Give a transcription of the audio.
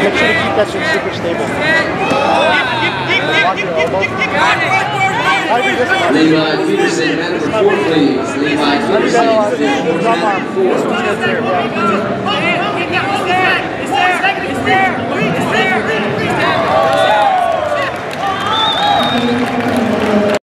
Make sure to keep that super stable. Levi Peterson, man number four, please. Levi Peterson, man four.